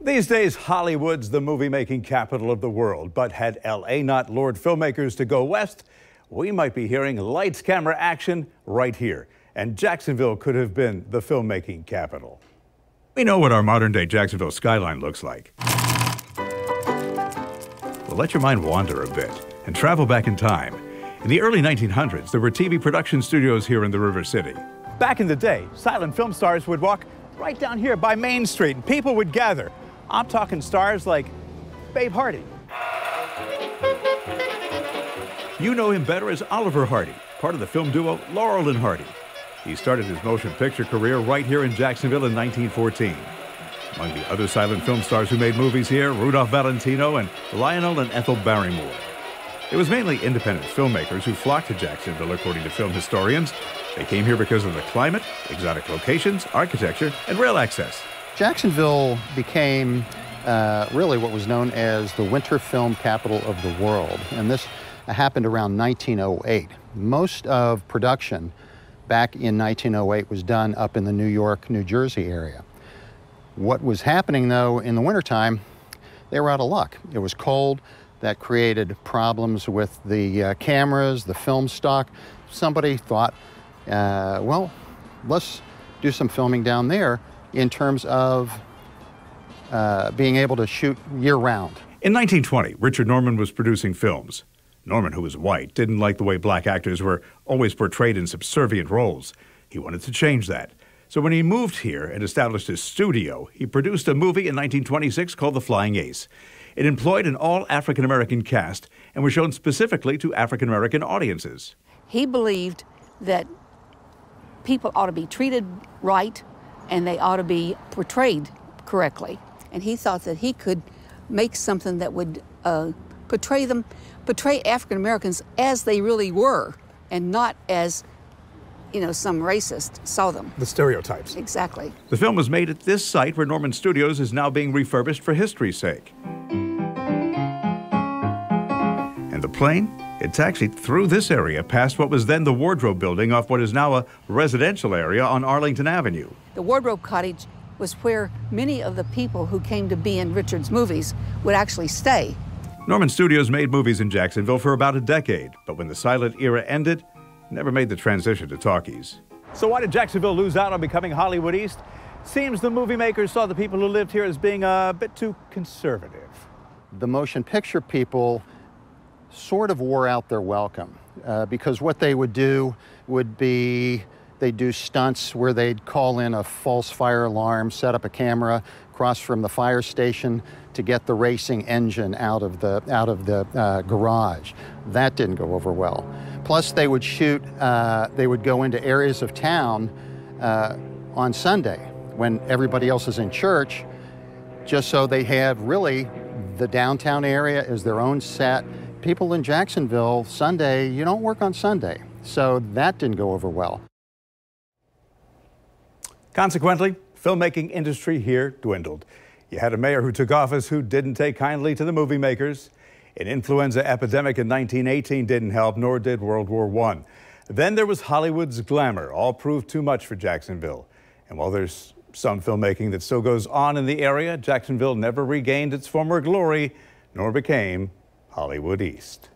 These days, Hollywood's the movie making capital of the world. But had LA not lured filmmakers to go west, we might be hearing lights, camera, action right here. And Jacksonville could have been the filmmaking capital. We know what our modern day Jacksonville skyline looks like. Well, let your mind wander a bit and travel back in time. In the early 1900s, there were TV production studios here in the River City. Back in the day, silent film stars would walk right down here by Main Street, and people would gather. I'm talking stars like Babe Hardy. You know him better as Oliver Hardy, part of the film duo Laurel and Hardy. He started his motion picture career right here in Jacksonville in 1914. Among the other silent film stars who made movies here, Rudolph Valentino and Lionel and Ethel Barrymore. It was mainly independent filmmakers who flocked to Jacksonville, according to film historians. They came here because of the climate, exotic locations, architecture, and rail access. Jacksonville became uh, really what was known as the winter film capital of the world, and this happened around 1908. Most of production back in 1908 was done up in the New York, New Jersey area. What was happening though in the wintertime, they were out of luck. It was cold, that created problems with the uh, cameras, the film stock. Somebody thought, uh, well, let's do some filming down there in terms of uh, being able to shoot year round. In 1920, Richard Norman was producing films. Norman, who was white, didn't like the way black actors were always portrayed in subservient roles. He wanted to change that. So when he moved here and established his studio, he produced a movie in 1926 called The Flying Ace. It employed an all African American cast and was shown specifically to African American audiences. He believed that people ought to be treated right and they ought to be portrayed correctly. And he thought that he could make something that would uh, portray them, portray African Americans as they really were, and not as, you know, some racist saw them. The stereotypes. Exactly. The film was made at this site where Norman Studios is now being refurbished for history's sake. And the plane? It taxied through this area past what was then the Wardrobe building off what is now a residential area on Arlington Avenue. The Wardrobe Cottage was where many of the people who came to be in Richard's movies would actually stay. Norman Studios made movies in Jacksonville for about a decade, but when the silent era ended, never made the transition to talkies. So why did Jacksonville lose out on becoming Hollywood East? Seems the movie makers saw the people who lived here as being a bit too conservative. The motion picture people sort of wore out their welcome uh, because what they would do would be they'd do stunts where they'd call in a false fire alarm, set up a camera across from the fire station to get the racing engine out of the, out of the uh, garage. That didn't go over well. Plus, they would shoot, uh, they would go into areas of town uh, on Sunday when everybody else is in church, just so they have really the downtown area as their own set. People in Jacksonville, Sunday, you don't work on Sunday. So that didn't go over well. Consequently, filmmaking industry here dwindled. You had a mayor who took office who didn't take kindly to the movie makers. An influenza epidemic in 1918 didn't help, nor did World War I. Then there was Hollywood's glamour, all proved too much for Jacksonville. And while there's some filmmaking that still goes on in the area, Jacksonville never regained its former glory, nor became Hollywood East.